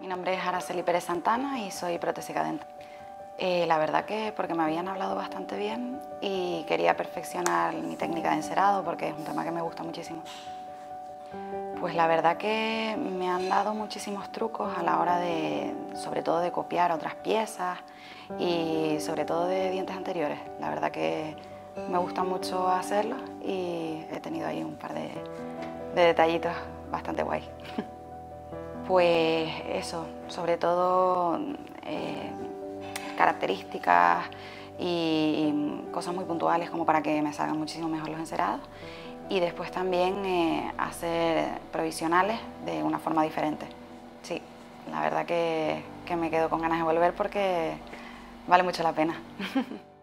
Mi nombre es Araceli Pérez Santana y soy protésica dental. Eh, la verdad que porque me habían hablado bastante bien y quería perfeccionar mi técnica de encerado porque es un tema que me gusta muchísimo. Pues la verdad que me han dado muchísimos trucos a la hora de, sobre todo de copiar otras piezas y sobre todo de dientes anteriores. La verdad que me gusta mucho hacerlo y he tenido ahí un par de, detallitos bastante guay. Pues eso, sobre todo eh, características y cosas muy puntuales como para que me salgan muchísimo mejor los encerados y después también eh, hacer provisionales de una forma diferente. Sí, la verdad que, que me quedo con ganas de volver porque vale mucho la pena.